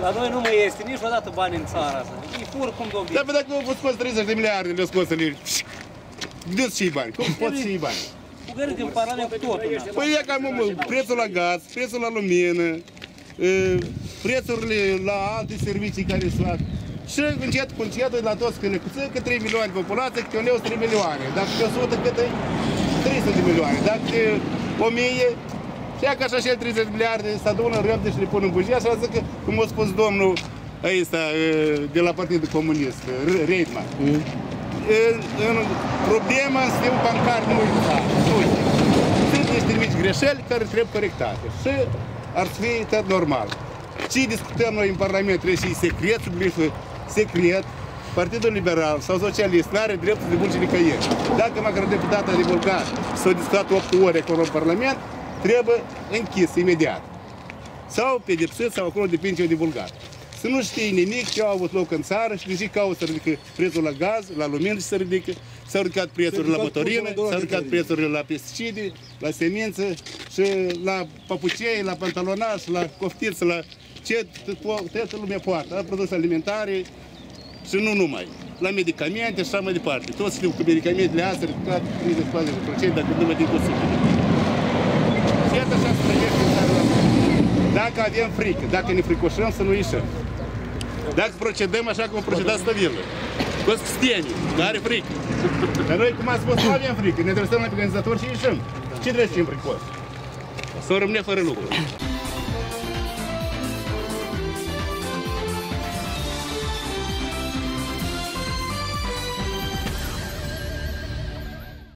La noi nu mai este niciodată bani în țara asta. E fur cum domnul. Dar pe dacă au scos 30 de miliarde, le-au scos să le... Gândiți și bani, cum pot și bani? Cu gări din Parlament cu totul. na. Păi e ca mă, prețul la gaz, prețul la lumină, e, prețurile la alte servicii care sunt luat. Și încet cu încet la toți că le că 3 milioane de populație, că un leu 3 milioane. Dacă pe 100 cât e? 300 de milioane. Dacă e 1000, și ia că așa și el 30 de miliarde se adună în râpte și le pun în bugie, așa zic că, cum a spus domnul ăsta e, de la Partidul Comunist, R- Reitman. În, în problema în sistemul bancar nu uita. Nu uita. Sunt niște mici greșeli care trebuie corectate. Și ar fi tot normal. Ce discutăm noi în Parlament trebuie și secret, sub grifă secret, Partidul Liberal sau Socialist nu are dreptul de bulge nicăieri. Dacă măcar deputata de Bulgar s-a discutat 8 ore acolo în Parlament, trebuie închis imediat. Sau pedepsit, sau acolo depinde ce de vulgar. Să nu știe nimic ce au avut loc în țară și nici caută să ridică prețul la gaz, la lumină și să ridică, s-au ridicat prețurile la motorină, s-au ridicat prețurile la pesticide, la semințe și la papucei, la pantalonaj, la coftiță, la ce toată lumea poartă, la produse alimentare și nu numai. La medicamente și așa mai departe. Toți știu că medicamentele astea ridicat 30-40% dacă nu mai din consumul. Și iată așa se trăiește în țara noastră. Dacă avem frică, dacă ne fricoșăm, să nu ieșim. Dacă procedăm așa cum a procedat Stăvilă, cu steni, care are frică. Dar noi, cum am spus, nu avem frică, ne adresăm la organizatori și ieșim. Ce trebuie să fim fricos? Să rămâne fără lucru.